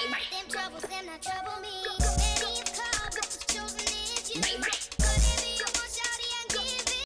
You by.